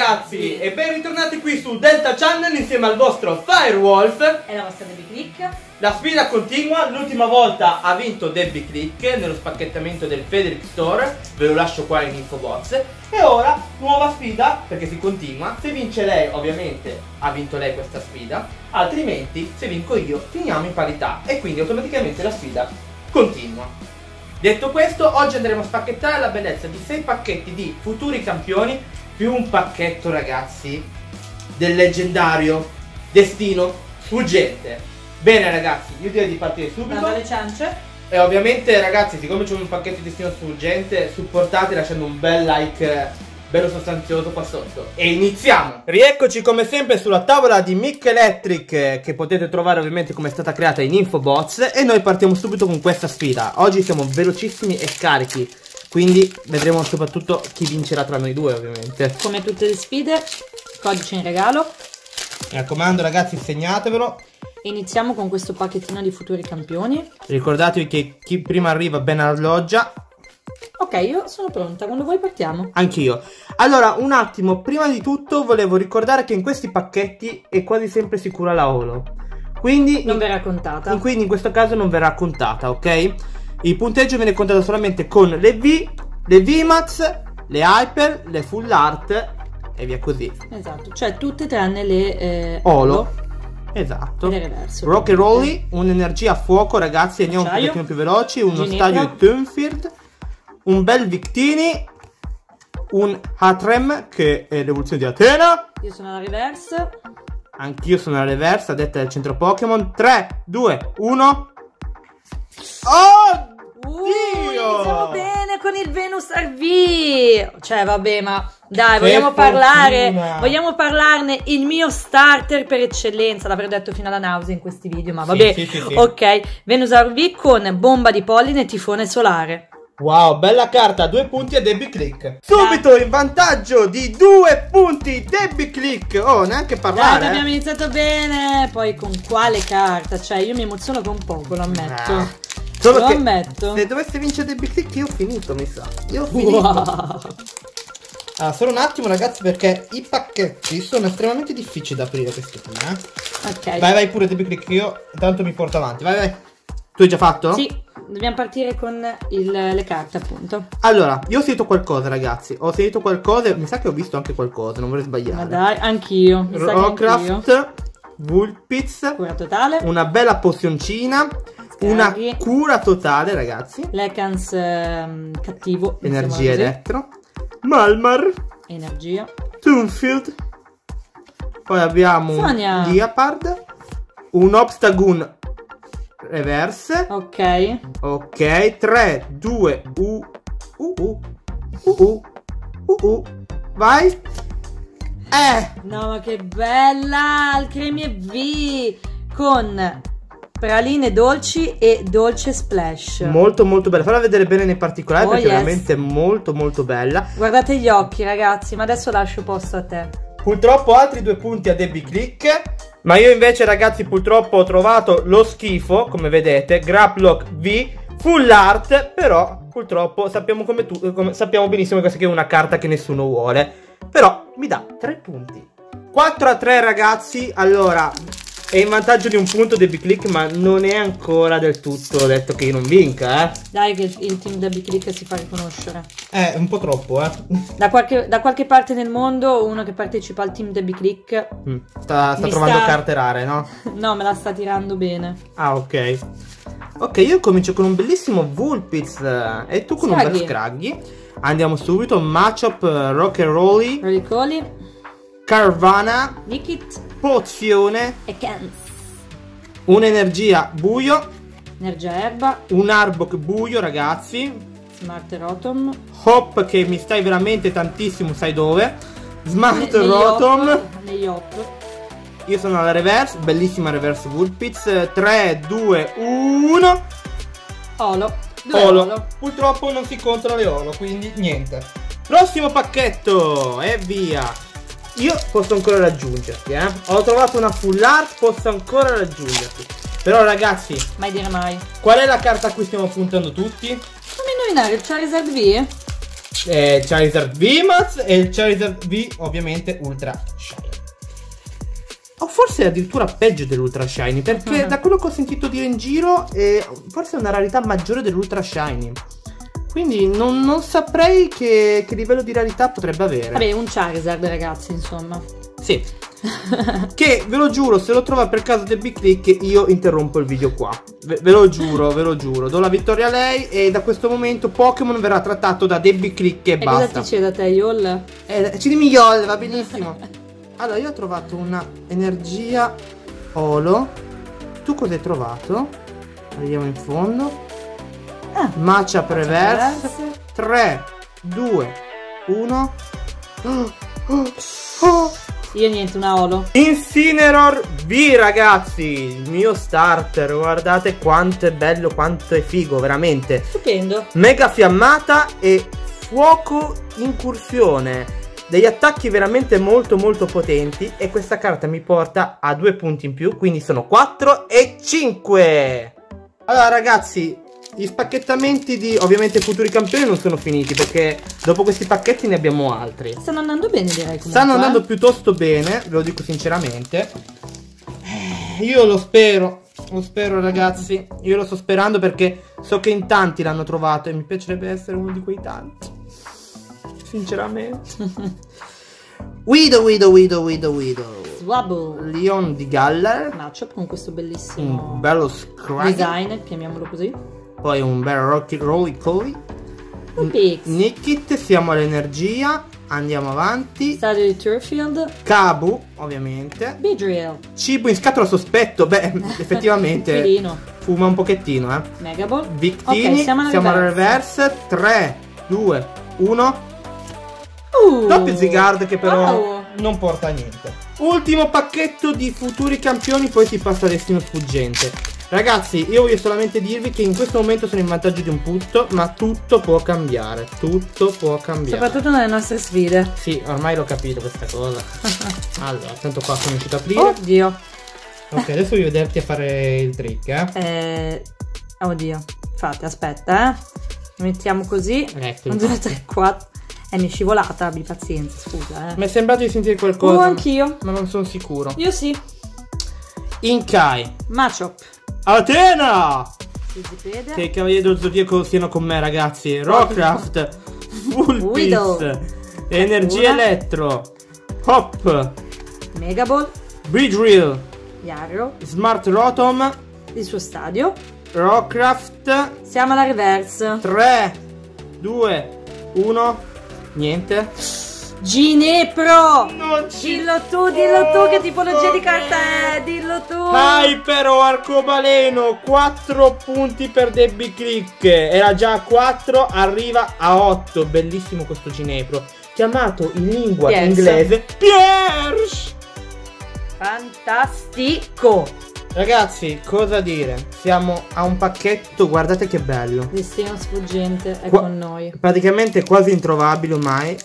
ragazzi e ben ritornati qui su Delta Channel insieme al vostro Firewolf. E la vostra Baby Click. La sfida continua, l'ultima volta ha vinto Debbie Click nello spacchettamento del Federic Store Ve lo lascio qua in info box E ora, nuova sfida, perché si continua Se vince lei, ovviamente, ha vinto lei questa sfida Altrimenti, se vinco io, finiamo in parità E quindi automaticamente la sfida continua. Detto questo, oggi andremo a spacchettare la bellezza di 6 pacchetti di futuri campioni più un pacchetto, ragazzi, del leggendario destino sfuggente. Bene, ragazzi, io direi di partire subito. Guarda le ciance. E ovviamente, ragazzi, siccome c'è un pacchetto di destino sfuggente, supportate lasciando un bel like eh, bello sostanzioso qua sotto. E iniziamo! Rieccoci come sempre sulla tavola di Mic Electric eh, che potete trovare ovviamente come è stata creata in Infobox e noi partiamo subito con questa sfida. Oggi siamo velocissimi e carichi. Quindi vedremo soprattutto chi vincerà tra noi due ovviamente. Come tutte le sfide, codice in regalo. Mi raccomando ragazzi segnatevelo. Iniziamo con questo pacchettino di futuri campioni. Ricordatevi che chi prima arriva ben alloggia Ok, io sono pronta, quando vuoi partiamo. Anch'io. Allora, un attimo, prima di tutto volevo ricordare che in questi pacchetti è quasi sempre sicura la holo. Quindi... Non verrà contata. Quindi in questo caso non verrà contata, ok? Il punteggio viene contato solamente con le V, le VMAX, le Hyper, le Full Art e via così. Esatto, cioè tutte tranne le eh, holo. Esatto. E le reverse. Rock and Rolly, un'energia a fuoco, ragazzi, andiamo un pochettino più veloci, uno Ginevra. stadio Tunfield un bel Victini, un Hatrem che è l'evoluzione di Atena. Io sono alla reverse. Anch'io sono alla reverse, a detta del centro Pokémon. 3, 2, 1. Oh! Uh, Dio! iniziamo bene con il Venus RV. Cioè, vabbè, ma dai, Che vogliamo parlare. fortuna. Vogliamo parlarne. Il mio starter per eccellenza. L'avrei detto fino alla nausea in questi video, ma vabbè. sì, sì, sì. Ok, Venus RV con bomba di polline e tifone solare. Wow, bella carta, due punti a Debbie Click. Subito in vantaggio di due punti Debbie Click. Oh, neanche parlare. abbiamo eh. iniziato bene. Poi con quale carta? Cioè, io mi emoziono con poco, lo ammetto. Ah. Solo Lo ammetto. Se dovesse vincere Debbie Click, io ho finito, mi sa. Io ho finito. Wow. Ah, solo un attimo, ragazzi, perché i pacchetti sono estremamente difficili da aprire questi qui, eh. Ok. Vai, vai pure, Debbie Click, io intanto mi porto avanti. Vai, vai. Tu hai già fatto? Sì, dobbiamo partire con il- le carte, appunto. Allora, io ho sentito qualcosa, ragazzi. Ho sentito qualcosa mi sa che ho visto anche qualcosa, non vorrei Ma sbagliare. dai, anch'io. Rockraft, Vulpix, Cura totale. una bella pozioncina, una cura totale, ragazzi. Lekans ehm, cattivo. Energia elettro. Malmar, Energia. Toonfield. Poi abbiamo Sonia. un Diapard, un Obstagoon reverse. Ok. Ok, 3, 2, U, U, U, U, U, U, U, vai. Eh, No, ma che bella! Il cremie V con praline dolci e dolce splash. molto molto bella. Falla vedere bene nei particolari Oh, perché è yes. veramente molto molto bella. Guardate gli occhi, ragazzi, ma adesso lascio posto a te. Purtroppo altri due punti a Debbie Click. Ma io invece, ragazzi, purtroppo ho trovato lo schifo, come vedete, Graplock V, full art, però purtroppo sappiamo, come tu, come- sappiamo benissimo che questa è una carta che nessuno vuole. Però mi dà 3 punti. 4 a 3 ragazzi, allora è in vantaggio di un punto Debbie Click, ma non è ancora del tutto detto che io non vinca, eh. Dai che il, team Debbie Click si fa riconoscere. Eh, un po' troppo, eh. Da qualche, da qualche parte nel mondo uno che partecipa al team Debbie Click, Mm, Sta, sta trovando sta- carte rare, no? no, me la sta tirando bene. Ah, ok. Ok, io comincio con un bellissimo Vulpix eh, e tu con un Scraggy. bello Scraggy. Andiamo subito, matchup eh, Rock and Rolly, Rolicoli, Carvana, Nikit Pozione, e Kens. un'energia buio, Energia erba, un Arbok buio ragazzi, Smart Rotom. Hop che mi stai veramente tantissimo, sai dove, Smart ne- Rotom, hop, Negli hop. io sono alla reverse, bellissima reverse Vulpix, 3, 2, 1, Olo. Olo. olo. Purtroppo non si contano le olo, quindi niente. Prossimo pacchetto e via. Io posso ancora raggiungerti, eh. Ho trovato una full art, posso ancora raggiungerti. Però ragazzi, Mai dire mai. qual è la carta a cui stiamo puntando tutti? Fammi indovinare il Charizard V? eh, Charizard VMAX e il Charizard V ovviamente Ultra Shiny. O forse addirittura peggio dell'Ultra Shiny, perché Mhm. da quello che ho sentito dire in giro è forse è una rarità maggiore dell'Ultra Shiny. Quindi non, non saprei che, che livello di rarità potrebbe avere. Vabbè, un Charizard, ragazzi, insomma. Sì. che ve lo giuro, se lo trova per caso del Big Click, io interrompo il video qua. Ve, ve lo giuro, ve lo giuro. Do la vittoria a lei e da questo momento Pokémon verrà trattato da Debbie Click e, E cosa basta. ti c'è da te, Yol? Eh, ci dimmi Yol, va benissimo. allora, io ho trovato una energia Olo. Tu cosa hai trovato? Vediamo in fondo. Ah, Matcha reverse. reverse. 3, 2, 1. Oh, oh. Io niente, una Olo. Incineroar V ragazzi, il mio starter, guardate quanto è bello, quanto è figo, veramente. Stupendo. Mega fiammata e fuoco incursione. Degli attacchi veramente molto molto potenti e questa carta mi porta a due punti in più, quindi sono 4 e 5. Allora ragazzi, gli spacchettamenti di ovviamente futuri campioni non sono finiti perché dopo questi pacchetti ne abbiamo altri. Stanno andando bene, direi. Comunque, Stanno andando eh. piuttosto bene, ve lo dico sinceramente. Eh, Io lo spero, lo spero ragazzi. Io lo sto sperando perché so che in tanti l'hanno trovato e mi piacerebbe essere uno di quei tanti. Sinceramente. Widow, Widow, Widow, Widow, Widow. Swabble. Leon di Galler. Matchup con questo bellissimo Un bello Scraggy. design, chiamiamolo così. Poi un bel Rocky Rolly Colly. Nickit, siamo all'energia. Andiamo avanti. Stadio di Turfield. Kabu, ovviamente. Beedrill. Cibo in scatola sospetto, beh, effettivamente fuma un pochettino, eh. Megaball. Victini, Ok, siamo alla siamo alla reverse. reverse. 3, 2, 1. Uh, Doppio Zigard che però Wow. non porta a niente. Ultimo pacchetto di futuri campioni, poi si passa al destino sfuggente. Ragazzi, io voglio solamente dirvi che in questo momento sono in vantaggio di un punto, ma tutto può cambiare. Tutto può cambiare. Soprattutto nelle nostre sfide. Sì, ormai l'ho capito questa cosa. Allora, tanto qua sono riuscito a aprire. Oddio. Ok, adesso voglio vederti a fare il trick, eh. Eh, oddio. Fate, aspetta, eh. Mettiamo così. Ecco. 1, 2, 3, 4. Eh, mi è scivolata, abbi pazienza, scusa, Mi eh. è sembrato di sentire qualcosa. Oh, anch'io. Ma non sono sicuro. Io sì. Inkai. Matchup. Atena! Sigipede. Che i cavalieri dello zodiaco siano con me, ragazzi. Rockcraft. Piece. Energia elettro. Hop. Megaball. Bridrill. Yarrow. Smart Rotom. Il suo stadio. Rockcraft. Siamo alla reverse. 3, 2, 1. Niente. Ginepro. Non ci Dillo tu, dillo tu che tipologia di carta è. Dillo tu. Hypero arcobaleno 4 punti per Debbie Click Era già a 4 Arriva a 8 Bellissimo questo ginepro Chiamato in lingua Pierce. inglese Pierce Fantastico. Ragazzi cosa dire Siamo a un pacchetto Guardate che bello Destino sfuggente è Qua- con noi. Praticamente quasi introvabile ormai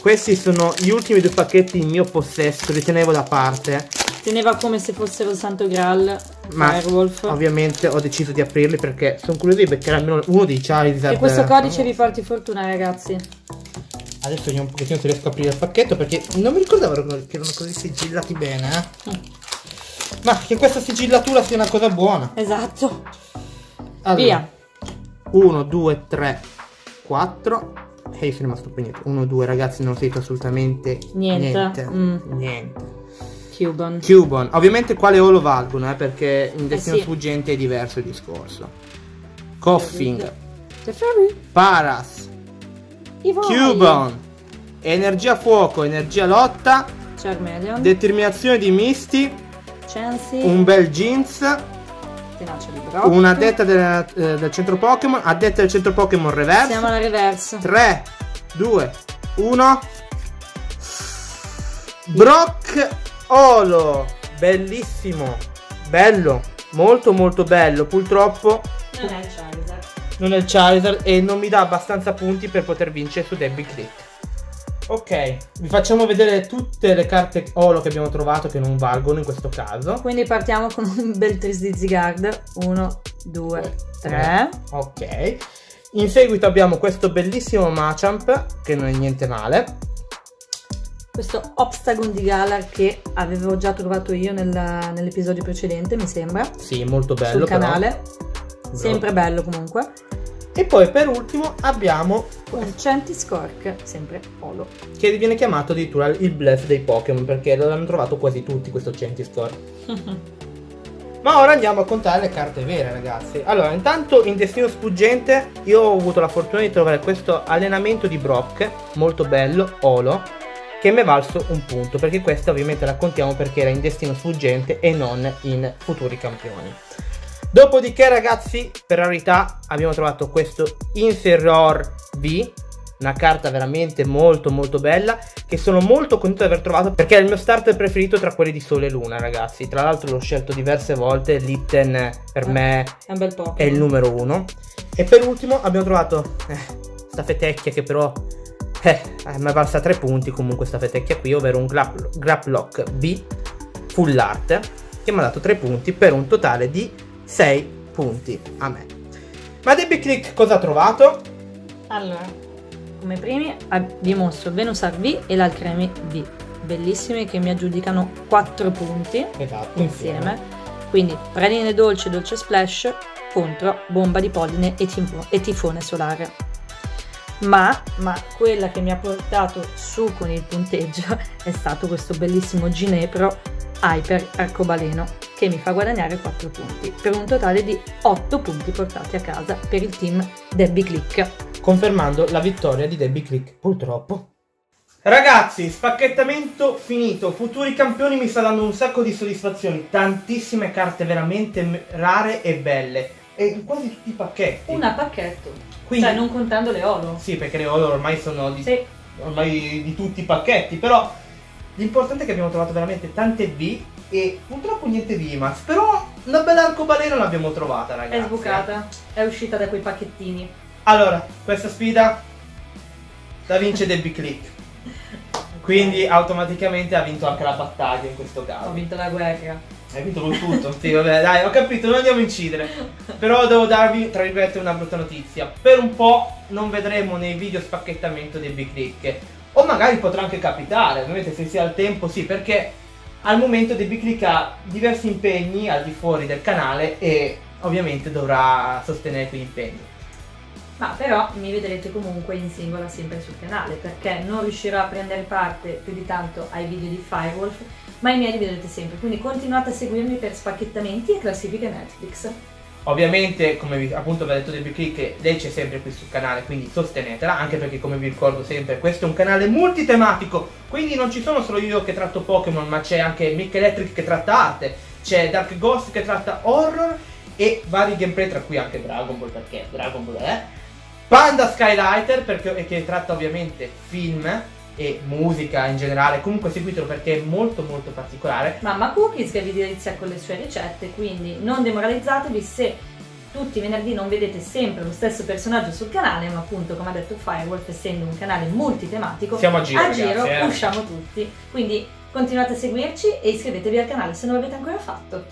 Questi sono gli ultimi due pacchetti in mio possesso Li tenevo da parte Teneva come se fossero il Santo Graal. Ma Firewolf. ovviamente ho deciso di aprirli perché sono curioso di beccare almeno uno dei Charizard E questo codice vi porti fortuna, ragazzi. Adesso vediamo un pochettino se riesco a aprire il pacchetto perché non mi ricordavo che erano così sigillati bene, eh. Ma che questa sigillatura sia una cosa buona. Esatto. Allora, Via. 1, 2, 3, 4. E io sono rimasto più niente. 1, 2, ragazzi, non ho sentito assolutamente Niente. Niente. Mm. Niente. Cuban. Cubon. Ovviamente quale o lo valgono, eh, perché in destino sì. sfuggente è diverso il discorso. Coughing. Teferi. Paras. Ivoi. Cubon. Energia fuoco, energia lotta. Charmeleon. Determinazione di misti. Chancy. Un bel jeans. Tenacia di Brock. Una addetta del, eh, del centro Pokémon. Addetta del centro Pokémon reverse. Siamo alla reverse. 3, 2, 1. Brock Olo. Bellissimo. Bello. Molto molto bello. Purtroppo Non è il Charizard. non è il Charizard e non mi dà abbastanza punti per poter vincere su Debbie Click. Ok, vi facciamo vedere tutte le carte Olo che abbiamo trovato che non valgono in questo caso. Quindi partiamo con un bel tris di Zigard. 1, 2, 3. Ok. In seguito abbiamo questo bellissimo Machamp, che non è niente male. Questo Obstagon di Galar che avevo già trovato io nel- nell'episodio precedente, mi sembra, Sì, molto bello. sul però. canale. Sempre bello comunque. E poi per ultimo abbiamo Un Centiscork, sempre Olo. che viene chiamato addirittura il bluff dei Pokémon perché lo hanno trovato quasi tutti questo Centiscore. Ma ora andiamo a contare le carte vere, ragazzi. Allora, intanto in Destino Sfuggente io ho avuto la fortuna di trovare questo allenamento di Brock, molto bello, Olo, che mi è valso un punto, perché questa ovviamente la contiamo perché era in Destino Sfuggente e non in Futuri Campioni. Dopodiché, ragazzi, per rarità abbiamo trovato questo Inferor V, una carta veramente molto molto bella che sono molto contento di aver trovato perché è il mio starter preferito tra quelli di Sole e Luna ragazzi tra l'altro l'ho scelto diverse volte Litten per Ah. me È è il numero uno e per ultimo abbiamo trovato eh, sta fetecchia che però eh, eh, mi è valsa 3 punti comunque sta fetecchia qui ovvero un Grap- Graplock B full art che mi ha dato 3 punti per un totale di 6 punti a me ma Debbie Click cosa ha trovato? Allora, come primi vi mostro Venusar V e l'Alcremi V, bellissimi che mi aggiudicano 4 punti esatto insieme. Quindi praline dolce, dolce splash contro bomba di polline e, tifo- e tifone solare. Ma, ma quella che mi ha portato su con il punteggio è stato questo bellissimo Ginepro Hyper Arcobaleno che mi fa guadagnare 4 punti per un totale di 8 punti portati a casa per il team Debbie Click. confermando la vittoria di Debbie Click, purtroppo. Ragazzi, spacchettamento finito. Futuri campioni mi sta dando un sacco di soddisfazioni. Tantissime carte veramente rare e belle. E quasi tutti i pacchetti. Una pacchetto, Quindi- cioè non contando le olo. Sì, perché le oro ormai sono di, Sì, ormai di tutti i pacchetti. Però l'importante è che abbiamo trovato veramente tante V. E purtroppo niente VMAX. Però una bella arcobaleno l'abbiamo trovata, ragazzi. è sbucata, è uscita da quei pacchettini. Allora, questa sfida la vince Debbie Click. Quindi automaticamente ha vinto anche la battaglia in questo Ho caso. vinto la guerra. Hai vinto con tutto. sì, vabbè, dai, ho capito, non andiamo a incidere. Però devo darvi, tra virgolette, una brutta notizia. Per un po' non vedremo nei video spacchettamento Debbie Click. O magari potrà anche capitare, ovviamente se si ha il tempo, sì, perché al momento Debbie Click ha diversi impegni al di fuori del canale e ovviamente dovrà sostenere quegli impegni. Ma però mi vedrete comunque in singola sempre sul canale perché non riuscirò a prendere parte più di tanto ai video di Firewolf, ma i miei li vedrete sempre. Quindi continuate a seguirmi per spacchettamenti e classifiche Netflix. Ovviamente, come vi, appunto vi ha detto Debbie Click, lei c'è sempre qui sul canale, quindi sostenetela, anche perché come vi ricordo sempre, questo è un canale multitematico, quindi non ci sono solo io che tratto Pokémon, ma c'è anche Mick Electric che tratta arte, c'è Dark Ghost che tratta horror e vari gameplay, tra cui anche Dragon Ball, perché Dragon Ball è Panda Skylighter, perché, che tratta ovviamente film e musica in generale, comunque seguitelo perché è molto molto particolare. Mamma Cookies che vi delizia con le sue ricette, quindi non demoralizzatevi se tutti i venerdì non vedete sempre lo stesso personaggio sul canale, ma appunto come ha detto Firewolf, essendo un canale multitematico, Siamo a giro, a ragazzi, giro eh. usciamo tutti. Quindi continuate a seguirci e iscrivetevi al canale se non l'avete ancora fatto.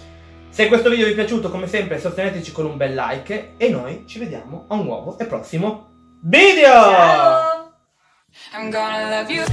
Se questo video vi è piaciuto, come sempre, sosteneteci con un bel like e noi ci vediamo a un nuovo e prossimo video! Ciao! I'm gonna love you.